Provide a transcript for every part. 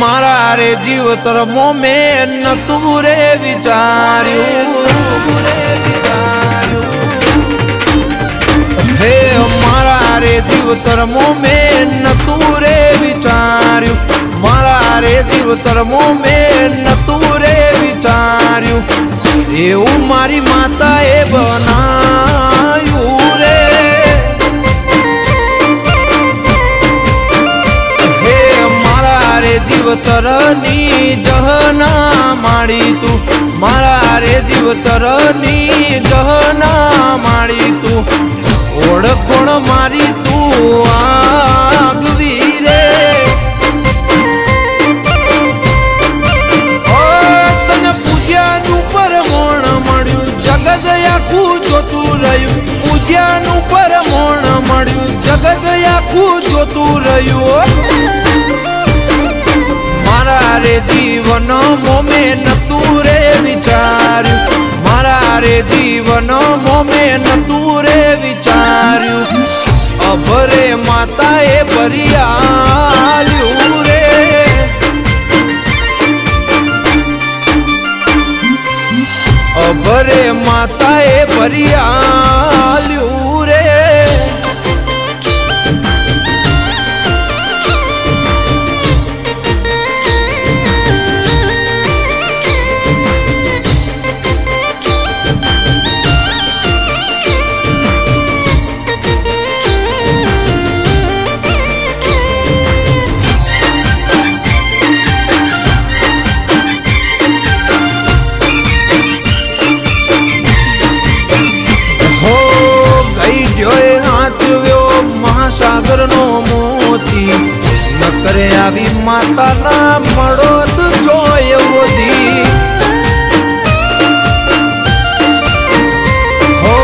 મારા રે જીવતર મોમે તું રે વિચાર્યું. હે મારા રે જીવતર મોમે તું રે વિચાર્યું. મારા રે જીવતર મોમે તું રે વિચાર્યું. એવું મારી જીવતરની જહના માળી તું. મારા રે જીવતરની જહના માળી તું. ઓળખોણ મારી તું આગવી રે તને પૂજ્યાનું પરમોણ મળ્યું. જગત આખું જોતું રહ્યું. પૂજ્યાનું પરમોણ મળ્યું. જગત આખું જોતું રહ્યું. જીવન મોમે નતું રે વિચાર્યું મારા રે જીવન મોમે નતું રે વિચાર્યું અભરે માતાએ ભરિયાલ્યું નકરે માતાના મળો જોયો દી. હો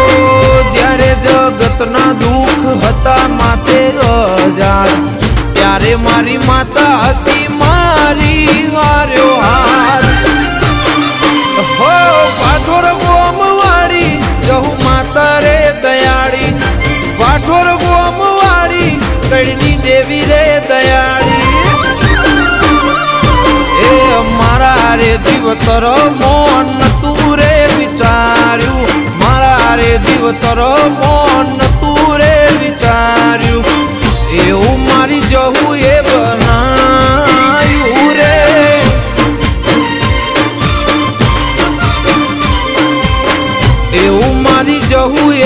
જ્યારે જગતના દુઃખ હતા માથે અજાણ ત્યારે મારી જીવતર મોન તું રે વિચાર્યું. મારા રે જીવતર મોન તું રે વિચાર્યું. એવું મારી જવું એ બનાયું રે. એવું મારી જવું એ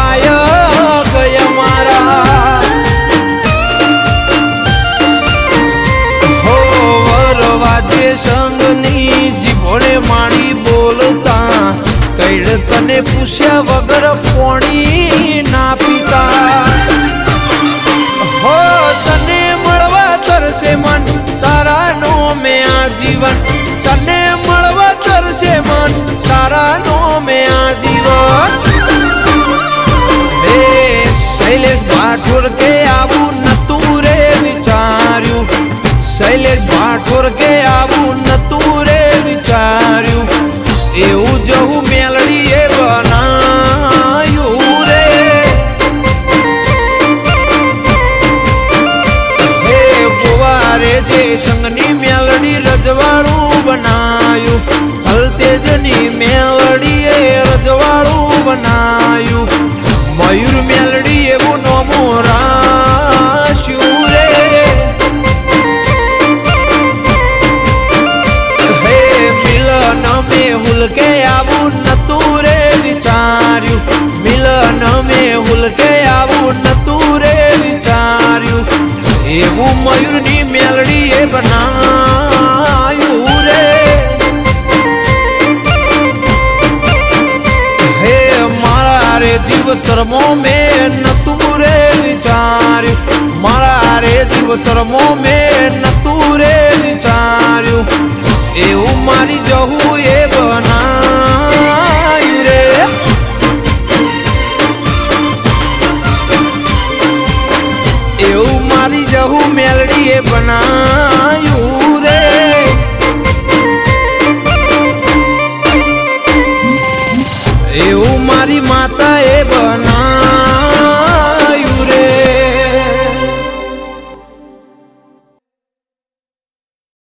ભાય ગયા મારા વરવાજે સંગની જીભોને માણી બોલતા કઈડ તને પૂછ્યા વગર પોણી ના પીતા. હો, તને મળવા તરસે મન તારા નો મે જીવન તને મળવા તરસે મન શૈલેષ કે આવું નતું રે વિચાર્યું. શૈલેષ ભાઠોર કે આવું નતું રે વિચાર્યું. એવું જવું મેલડીએ બનાયું રે. હે બુવારે જે સંગની મેલડી રજવાડું બનાયું થલતેજની મેલડીએ રજવાડું બનાયું મયુર હુલકે આવું નતું રે વિચાર્યું. મિલન મે હુલકે આવું નતું રે વિચાર્યું. એવું મયુરની મેલડી એ બનાયું રે. હે મારા રે જીવ કર્મો મેં નતું અવતરમો મેં નતું રે વિચાર્યું. એવું મારી જવું એ બનાયું રે. એવું મારી જવું મેલડી એ બનાયું રે. એવું મારી માતા એ બના